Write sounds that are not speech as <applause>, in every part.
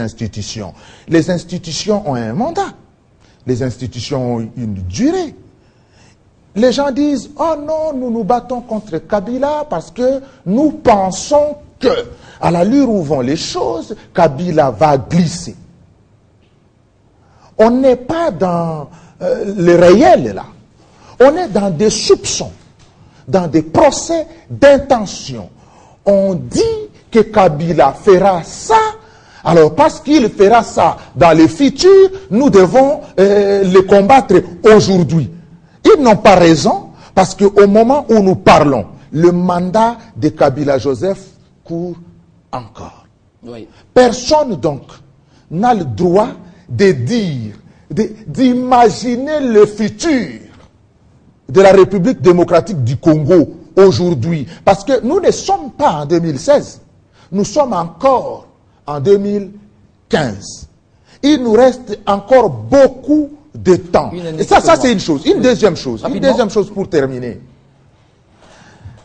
institutions. Les institutions ont un mandat. Les institutions ont une durée. Les gens disent, oh non, nous nous battons contre Kabila parce que nous pensons que, à l'allure où vont les choses, Kabila va glisser. On n'est pas dans euh, le réel là. On est dans des soupçons, dans des procès d'intention. On dit que Kabila fera ça alors, parce qu'il fera ça dans le futur, nous devons euh, le combattre aujourd'hui. Ils n'ont pas raison, parce qu'au moment où nous parlons, le mandat de Kabila Joseph court encore. Personne donc n'a le droit de dire, d'imaginer le futur de la République démocratique du Congo aujourd'hui. Parce que nous ne sommes pas en 2016. Nous sommes encore en 2015. Il nous reste encore beaucoup de temps. Et ça, ça c'est une chose. Une deuxième chose. Une deuxième chose pour terminer.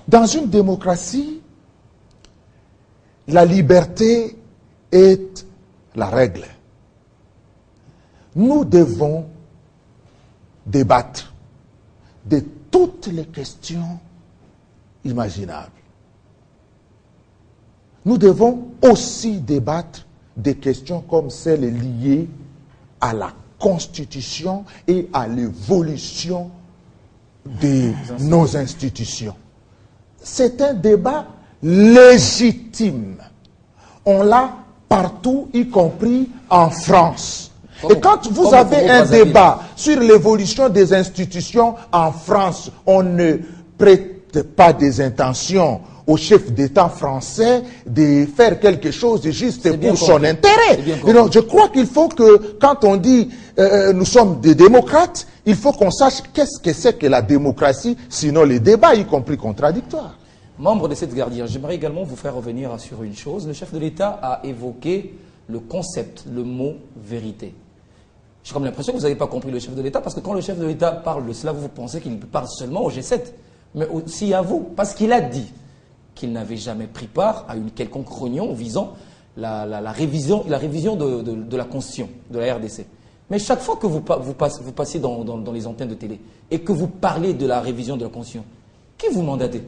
Dans une démocratie, la liberté est la règle. Nous devons débattre de toutes les questions imaginables nous devons aussi débattre des questions comme celles liées à la constitution et à l'évolution de nos institutions. C'est un débat légitime. On l'a partout, y compris en France. et quand vous avez un débat sur l'évolution des institutions en France, on ne prête pas des intentions au chef d'État français de faire quelque chose juste pour son intérêt. je crois qu'il faut que, quand on dit euh, nous sommes des démocrates, il faut qu'on sache qu'est-ce que c'est que la démocratie, sinon les débats, y compris contradictoires. Membre de cette gardienne, j'aimerais également vous faire revenir sur une chose. Le chef de l'État a évoqué le concept, le mot vérité. J'ai comme l'impression que vous n'avez pas compris le chef de l'État, parce que quand le chef de l'État parle de cela, vous pensez qu'il parle seulement au G7, mais aussi à vous, parce qu'il a dit qu'il n'avait jamais pris part à une quelconque réunion visant la, révision, la révision de, la Constitution de la RDC. Mais chaque fois que vous, vous, passez, dans, les antennes de télé et que vous parlez de la révision de la Constitution, qui vous mandatez?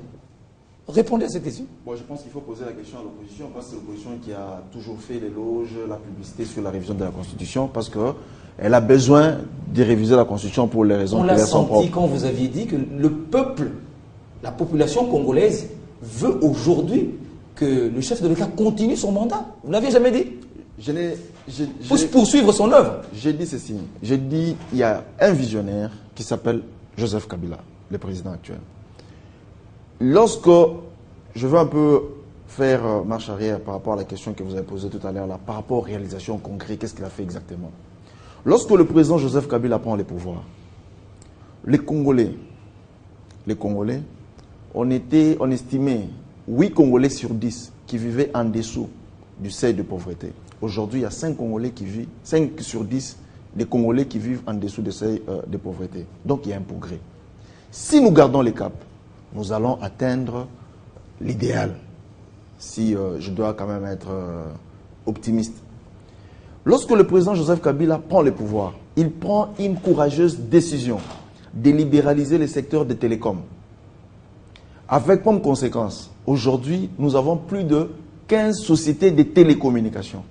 Répondez à cette question. je pense qu'il faut poser la question à l'opposition, parce que c'est l'opposition qui a toujours fait l'éloge, la publicité sur la révision de la Constitution, parce qu'elle a besoin de réviser la Constitution pour les raisons On l'a senti quand vous aviez dit que le peuple, la population congolaise veut aujourd'hui que le chef de l'État continue son mandat. Vous ne l'aviez jamais dit je Pour poursuivre son œuvre. J'ai dit ceci. J'ai dit il y a un visionnaire qui s'appelle Joseph Kabila, le président actuel. Lorsque je veux un peu faire euh, marche arrière par rapport à la question que vous avez posée tout à l'heure, par rapport aux réalisations concrètes, qu'est-ce qu'il a fait exactement? Lorsque le président Joseph Kabila prend le pouvoir, les Congolais, les Congolais on, estimait 8 Congolais sur 10 qui vivaient en dessous du seuil de pauvreté. Aujourd'hui, il y a 5 Congolais qui vivent, 5 sur 10 des Congolais qui vivent en dessous du seuil euh, de pauvreté. Donc il y a un progrès. Si nous gardons les caps, nous allons atteindre l'idéal. Si euh, je dois quand même être euh, optimiste. Lorsque le président Joseph Kabila prend le pouvoir, il prend une courageuse décision de libéraliser le secteur des télécoms. Avec comme conséquence, aujourd'hui, nous avons plus de 15 sociétés de télécommunications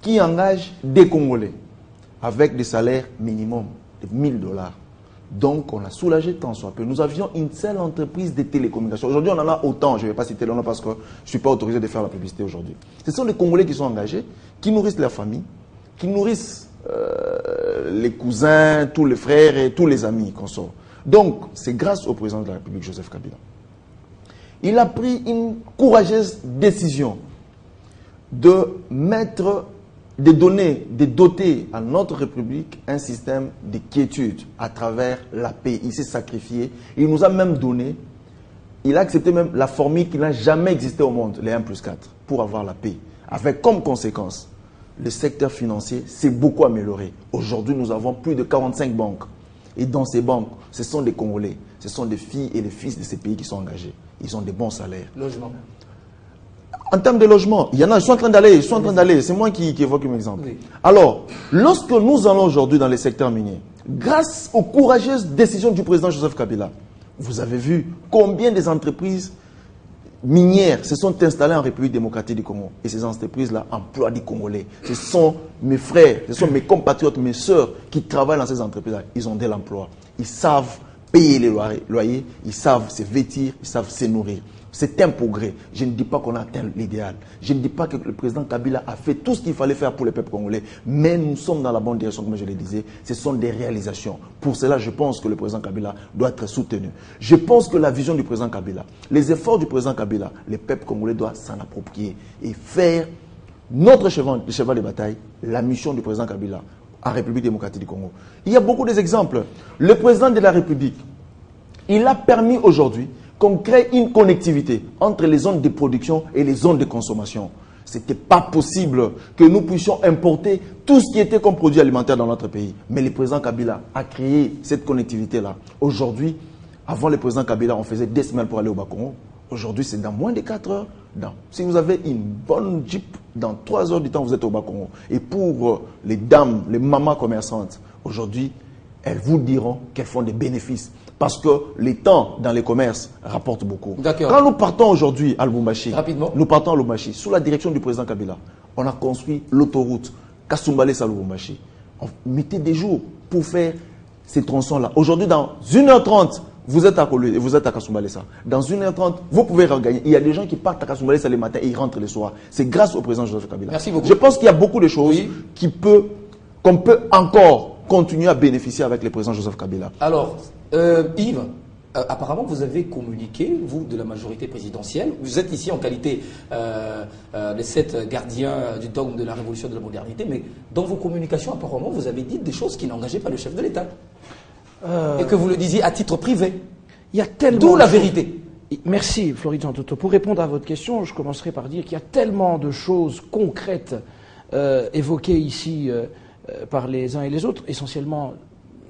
qui engagent des Congolais avec des salaires minimum de 1000 dollars. Donc, on a soulagé tant soit peu. Nous avions une seule entreprise de télécommunications. Aujourd'hui, on en a autant. Je ne vais pas citer le nom parce que je ne suis pas autorisé de faire la publicité aujourd'hui. Ce sont les Congolais qui sont engagés, qui nourrissent leur famille, qui nourrissent euh, les cousins, tous les frères et tous les amis qu'on sort. Donc, c'est grâce au président de la République, Joseph Kabila il a pris une courageuse décision de mettre, de donner, de doter à notre République un système de quiétude à travers la paix. Il s'est sacrifié. Il nous a même donné, il a accepté même la formule qui n'a jamais existé au monde, les 1 plus 4, pour avoir la paix. Avec comme conséquence, le secteur financier s'est beaucoup amélioré. Aujourd'hui, nous avons plus de 45 banques. Et dans ces banques, ce sont des Congolais, ce sont des filles et les fils de ces pays qui sont engagés ils ont des bons salaires. Logement. En termes de logement, il y en a, ils sont en train d'aller, ils sont en train d'aller. C'est moi qui, qui évoque un exemple. Oui. Alors, lorsque nous allons aujourd'hui dans les secteurs miniers, grâce aux courageuses décisions du président Joseph Kabila, vous avez vu combien des entreprises minières se sont installées en République démocratique du Congo. Et ces entreprises-là emploient des Congolais. Ce sont mes frères, ce sont mes compatriotes, mes sœurs qui travaillent dans ces entreprises-là. Ils ont de l'emploi. Ils savent payer les loyers- ils savent se vêtir, ils savent se nourrir. C'est un progrès. Je ne dis pas qu'on a atteint l'idéal. Je ne dis pas que le président Kabila a fait tout ce qu'il fallait faire pour le peuple congolais. Mais nous sommes dans la bonne direction, comme je le disais. Ce sont des réalisations. Pour cela, je pense que le président Kabila doit être soutenu. Je pense que la vision du président Kabila, les efforts du président Kabila, le peuple congolais doit s'en approprier et faire notre cheval, cheval de bataille, la mission du président Kabila en République démocratique du Congo. Il y a beaucoup d'exemples. Le président de la République, il a permis aujourd'hui qu'on crée une connectivité entre les zones de production et les zones de consommation. Ce n'était pas possible que nous puissions importer tout ce qui était comme produit alimentaire dans notre pays. Mais le président Kabila a créé cette connectivité-là. Aujourd'hui, avant le président Kabila, on faisait des semaines pour aller au Bakongo. Aujourd'hui, c'est dans moins de 4 heures. Dans- si vous avez une bonne Jeep, dans 3 heures du temps, vous êtes au Bakongo. Et pour euh, les dames, les mamans commerçantes, aujourd'hui, elles vous diront qu'elles font des bénéfices. Parce que les temps dans les commerces rapportent beaucoup. Quand nous partons aujourd'hui à Lubumbashi, Rapidement. nous partons à Lubumbashi, sous la direction du président Kabila, on a construit l'autoroute Kasumbalesa à Lubumbashi. On mettait des jours pour faire ces tronçons-là. Aujourd'hui, dans 1h30, vous êtes à Kolwezi, vous êtes à Kasumbalesa. Dans 1h30, vous pouvez regagner. Il y a des gens qui partent à Kasumbalesa le matin et ils rentrent le soir. C'est grâce au président Joseph Kabila. Merci beaucoup. Je pense qu'il y a beaucoup de choses Oui. qui peut, qu'on peut encore continuer à bénéficier avec le président Joseph Kabila. Alors, euh, Yves, euh, apparemment vous avez communiqué, vous, de la majorité présidentielle. Vous êtes ici en qualité euh, euh, de sept gardiens du dogme de la révolution de la modernité, mais dans vos communications, apparemment, vous avez dit des choses qui n'engageaient pas le chef de l'État. Et que vous le disiez à titre privé. Il y a tellement D'où la vérité. Merci, Florian Toto. Pour répondre à votre question, je commencerai par dire qu'il y a tellement de choses concrètes euh, évoquées ici euh, euh, par les uns et les autres, essentiellement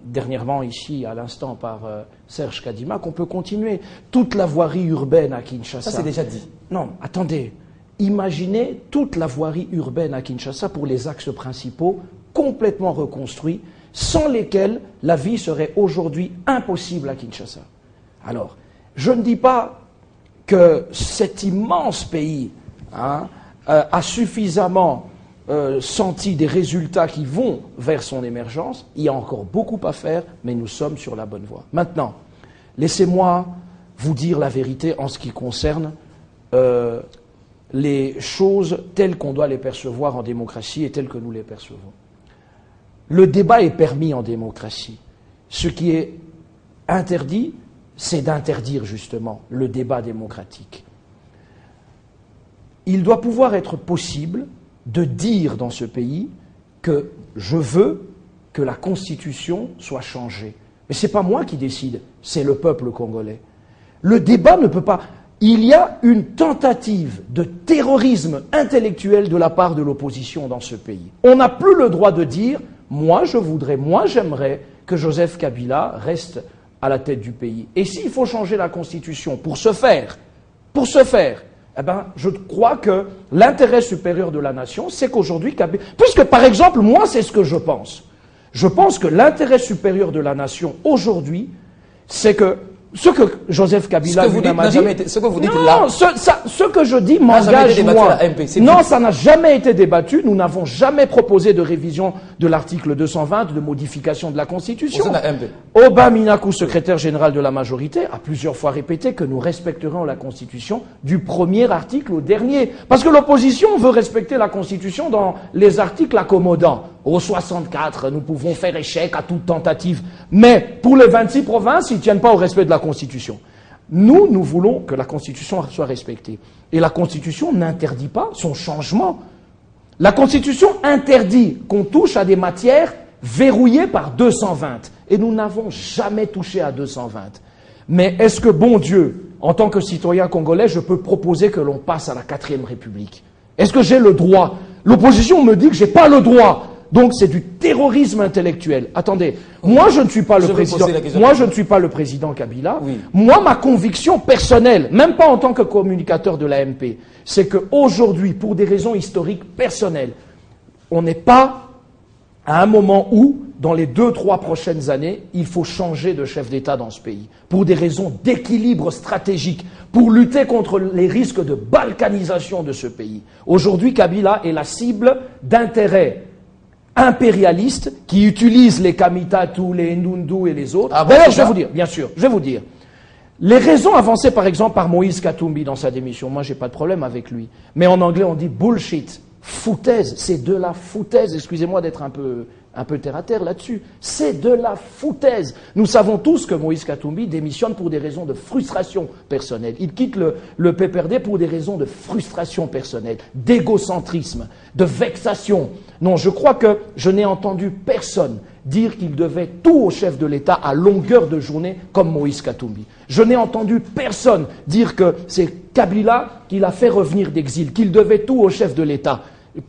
dernièrement ici à l'instant par euh, Serge Kadima, qu'on peut continuer. Toute la voirie urbaine à Kinshasa. Ça, c'est déjà dit. Non, attendez. Imaginez toute la voirie urbaine à Kinshasa pour les axes principaux complètement reconstruits, sans lesquels la vie serait aujourd'hui impossible à Kinshasa. Alors, je ne dis pas que cet immense pays hein, euh, a suffisamment euh, senti des résultats qui vont vers son émergence. Il y a encore beaucoup à faire, mais nous sommes sur la bonne voie. Maintenant, laissez-moi vous dire la vérité en ce qui concerne euh, les choses telles qu'on doit les percevoir en démocratie et telles que nous les percevons. Le débat est permis en démocratie. Ce qui est interdit, c'est d'interdire justement le débat démocratique. Il doit pouvoir être possible de dire dans ce pays que je veux que la Constitution soit changée. Mais ce n'est pas moi qui décide, c'est le peuple congolais. Le débat ne peut pas. Il y a une tentative de terrorisme intellectuel de la part de l'opposition dans ce pays. On n'a plus le droit de dire moi je voudrais, moi j'aimerais que Joseph Kabila reste à la tête du pays. Et s'il faut changer la Constitution pour ce faire, pour ce faire, eh ben, je crois que l'intérêt supérieur de la nation, c'est qu'aujourd'hui, puisque par exemple, moi, c'est ce que je pense. Je pense que l'intérêt supérieur de la nation aujourd'hui, c'est que ce que Joseph Kabila n'a dit- jamais été- ce que vous dites non, là- ce, ça- ce que je dis m'engage moi. à la MP, c'est non, ça n'a jamais été débattu. Nous n'avons jamais proposé de révision de l'article 220, de modification de la Constitution. La MP. Oba Minakou, secrétaire général de la majorité, a plusieurs fois répété que nous respecterons la Constitution du premier article au dernier. Parce que l'opposition veut respecter la Constitution dans les articles accommodants. Au 64, nous pouvons faire échec à toute tentative. Mais pour les 26 provinces, ils ne tiennent pas au respect de la Constitution. Nous, nous voulons que la Constitution soit respectée. Et la Constitution n'interdit pas son changement. La Constitution interdit qu'on touche à des matières verrouillées par 220. Et nous n'avons jamais touché à 220. Mais est-ce que, bon Dieu, en tant que citoyen congolais, je peux proposer que l'on passe à la quatrième République? Est-ce que j'ai le droit? L'opposition me dit que j'ai pas le droit Donc c'est du terrorisme intellectuel. Attendez, moi je ne suis pas le Je président. poser la question. Moi je ne suis pas le président Kabila. Oui. Moi ma conviction personnelle, même pas en tant que communicateur de l'AMP, c'est qu'aujourd'hui, pour des raisons historiques personnelles, on n'est pas à un moment où, dans les deux, trois prochaines années, il faut changer de chef d'État dans ce pays, pour des raisons d'équilibre stratégique, pour lutter contre les risques de balkanisation de ce pays. Aujourd'hui, Kabila est la cible d'intérêts impérialistes qui utilisent les Kamitatu, les Ndundu et les autres. Ah D'ailleurs, je vais vous dire, bien sûr, je vais vous dire. Les raisons avancées par exemple par Moïse Katumbi dans sa démission, moi j'ai pas de problème avec lui. Mais en anglais on dit bullshit, foutaise, c'est de la foutaise, excusez-moi d'être un peu, un peu terre à terre là-dessus, c'est de la foutaise. Nous savons tous que Moïse Katumbi démissionne pour des raisons de frustration personnelle. Il quitte le, le PPRD pour des raisons de frustration personnelle, d'égocentrisme, de vexation. Non, je crois que je n'ai entendu personne dire qu'il devait tout au chef de l'État à longueur de journée comme Moïse Katumbi. Je n'ai entendu personne dire que c'est Kabila qui l'a fait revenir d'exil, qu'il devait tout au chef de l'État.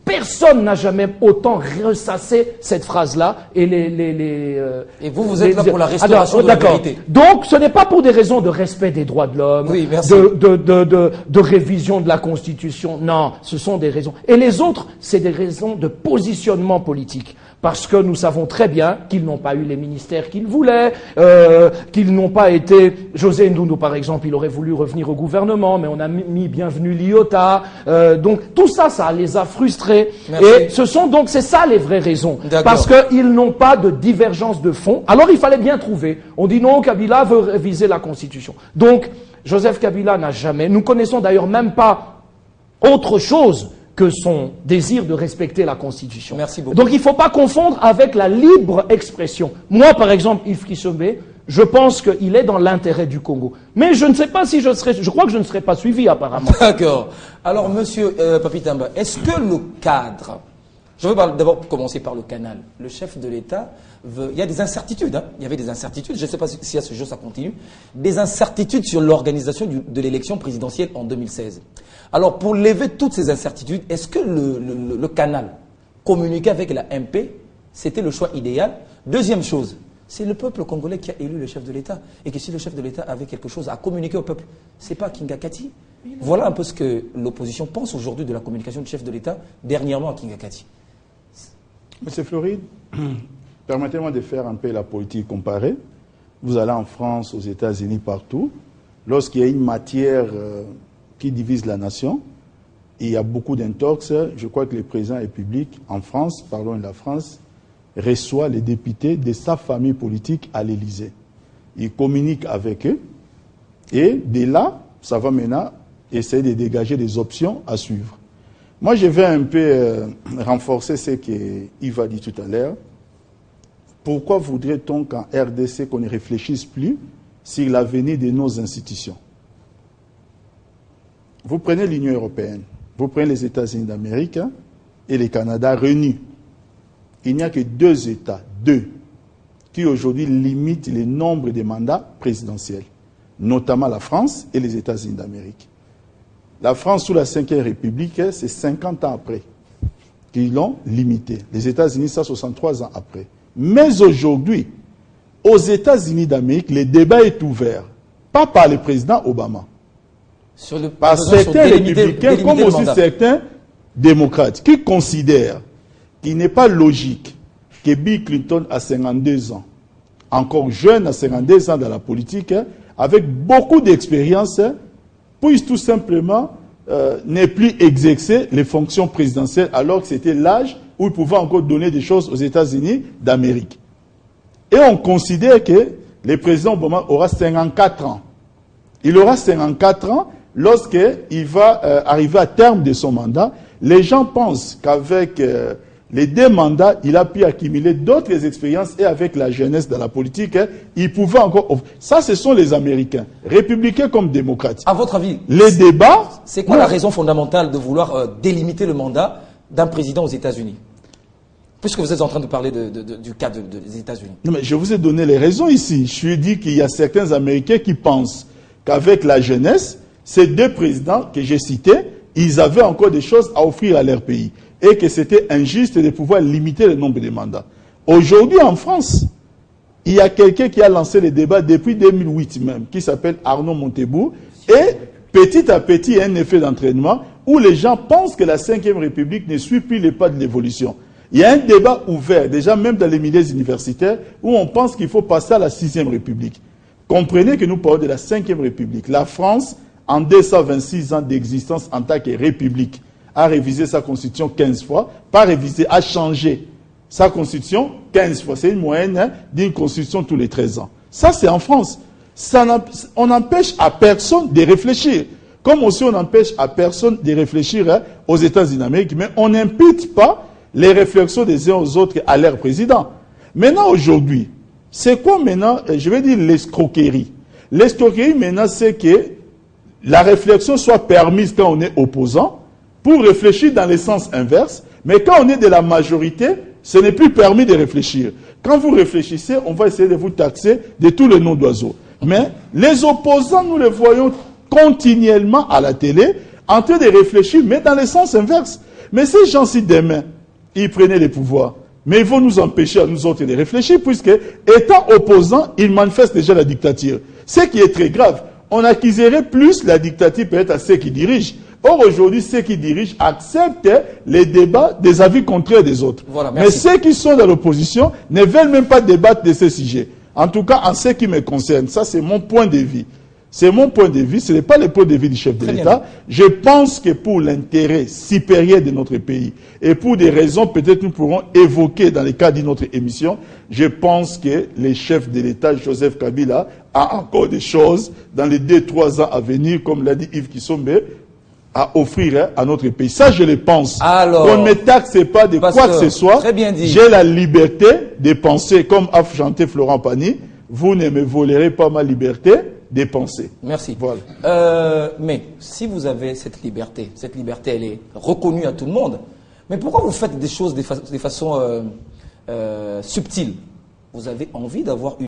Personne n'a jamais autant ressassé cette phrase-là et les, les, les, euh, Et vous, vous êtes là pour la restauration de la vérité. Donc, ce n'est pas pour des raisons de respect des droits de l'homme, Oui, de, de, de, de, de révision de la Constitution. Non, ce sont des raisons. Et les autres, c'est des raisons de positionnement politique. Parce que nous savons très bien qu'ils n'ont pas eu les ministères qu'ils voulaient, euh, qu'ils n'ont pas été... José Ndundu, par exemple, il aurait voulu revenir au gouvernement, mais on a mis Bienvenue Liota. Euh, donc, tout ça, ça les a frustrés. Merci. Et ce sont donc, c'est ça les vraies raisons. Parce qu'ils n'ont pas de divergence de fond. Alors il fallait bien trouver. On dit non, Kabila veut réviser la Constitution. Donc, Joseph Kabila n'a jamais, nous connaissons d'ailleurs même pas autre chose que son désir de respecter la Constitution. Merci beaucoup. Donc il ne faut pas confondre avec la libre expression. Moi, par exemple, Yves Kissombe, je pense qu'il est dans l'intérêt du Congo. Mais je ne sais pas si je serai, je crois que je ne serai pas suivi apparemment. <laughs> D'accord. Alors, monsieur euh, Papitamba, est-ce que le cadre, je veux d'abord commencer par le canal, le chef de l'État veut, il y a des incertitudes, hein. il y avait des incertitudes, je ne sais pas si à ce jour ça continue, des incertitudes sur l'organisation de l'élection présidentielle en 2016. Alors, pour lever toutes ces incertitudes, est-ce que le, le- canal, communiquer avec la MP, c'était le choix idéal Deuxième chose, c'est le peuple congolais qui a élu le chef de l'État. Et que si le chef de l'État avait quelque chose à communiquer au peuple, c'est pas Kingakati. Voilà un peu ce que l'opposition pense aujourd'hui de la communication du chef de l'État dernièrement à Kingakati. Monsieur Floride, <clears throat> permettez-moi de faire un peu la politique comparée. Vous allez en France, aux États-Unis, partout. Lorsqu'il y a une matière euh, qui divise la nation, il y a beaucoup d'intox, je crois que le président République, en France, parlons de la France, reçoit les députés de sa famille politique à l'Élysée. Il communique avec eux, et de là, ça va maintenant essayer de dégager des options à suivre. Moi, je vais un peu euh, renforcer ce qu'Yves a dit tout à l'heure. Pourquoi voudrait-on qu'en RDC, qu'on ne réfléchisse plus sur l'avenir de nos institutions? Vous prenez l'Union européenne, vous prenez les États-Unis d'Amérique hein, et le Canada réunis. Il n'y a que deux États, deux, qui aujourd'hui limitent le nombre de mandats présidentiels, notamment la France et les États-Unis d'Amérique. La France, sous la Ve République, hein, c'est 50 ans après qu'ils l'ont limité. Les États-Unis, ça, 63 ans après. Mais aujourd'hui, aux États-Unis d'Amérique, le débat est ouvert. Pas par le président Obama, Sur le, par certains républicains, comme aussi certains démocrates, qui considèrent qu'il n'est pas logique que Bill Clinton, à 52 ans, encore jeune à 52 ans dans la politique, hein, avec beaucoup d'expérience, hein, puisse tout simplement euh, plus exercer les fonctions présidentielles alors que c'était l'âge où il pouvait encore donner des choses aux États-Unis d'Amérique. Et on considère que le président Obama aura 54 ans. Il aura 54 ans lorsqu'il va euh, arriver à terme de son mandat. Les gens pensent qu'avec euh, les deux mandats, il a pu accumuler d'autres expériences et avec la jeunesse de la politique, hein, il pouvait encore... Ça, ce sont les Américains, républicains comme démocrates. À votre avis, Les débats... c'est quoi Non. la raison fondamentale de vouloir euh, délimiter le mandat d'un président aux États-Unis? Puisque vous êtes en train de parler de- de- de- du cas de- de- des États-Unis. Non, mais je vous ai donné les raisons ici. Je lui ai dit qu'il y a certains Américains qui pensent qu'avec la jeunesse, ces deux présidents que j'ai cités, ils avaient encore des choses à offrir à leur pays. Et que c'était injuste de pouvoir limiter le nombre de mandats. Aujourd'hui, en France, il y a quelqu'un qui a lancé le débat depuis 2008 même, qui s'appelle Arnaud Montebourg, et petit à petit, il y a un effet d'entraînement où les gens pensent que la Ve République ne suit plus les pas de l'évolution. Il y a un débat ouvert, déjà même dans les milieux universitaires, où on pense qu'il faut passer à la Sixième République. Comprenez que nous parlons de la Ve République. La France, en 226 ans d'existence en tant que république, a révisé sa constitution 15 fois, pas révisé, a changé sa constitution 15 fois. C'est une moyenne hein, d'une constitution tous les 13 ans. Ça, c'est en France. Ça on n'empêche à personne de réfléchir. Comme aussi on n'empêche à personne de réfléchir hein, aux États-Unis d'Amérique, mais on n'impute pas les réflexions des uns aux autres à leur président. Maintenant, aujourd'hui, c'est quoi maintenant, euh, je vais dire l'escroquerie? L'escroquerie maintenant, c'est que la réflexion soit permise quand on est opposant, pour réfléchir dans le sens inverse, mais quand on est de la majorité, ce n'est plus permis de réfléchir. Quand vous réfléchissez, on va essayer de vous taxer de tous les noms d'oiseaux. Mais les opposants, nous les voyons continuellement à la télé, en train de réfléchir, mais dans le sens inverse. Mais ces gens-ci, demain, ils prenaient les pouvoirs. Mais ils vont nous empêcher à nous autres de réfléchir, puisque, étant opposants, ils manifestent déjà la dictature. Ce qui est très grave. On acquiserait plus la dictature peut-être à ceux qui dirigent. Or, aujourd'hui, ceux qui dirigent acceptent les débats des avis contraires des autres. Mais ceux qui sont dans l'opposition ne veulent même pas débattre de ces sujets. En tout cas, en ce qui me concerne, ça c'est mon point de vue. C'est mon point de vue, ce n'est pas le point de vue du chef de l'État. Je pense que pour l'intérêt supérieur de notre pays et pour des raisons peut-être nous pourrons évoquer dans le cadre de notre émission, je pense que le chef de l'État, Joseph Kabila, a encore des choses dans les deux, trois ans à venir, comme l'a dit Yves Kissombe, à offrir hein, à notre pays. Ça, je le pense. Alors, On ne me taxe pas de quoi que ce soit. J'ai la liberté de penser, comme a chanté Florent Pagny, vous ne me volerez pas ma liberté des pensées. Merci. Voilà. Euh, mais si vous avez cette liberté, cette liberté, elle est reconnue à tout le monde. Mais pourquoi vous faites des choses de, façon euh, euh, subtile Vous avez envie d'avoir une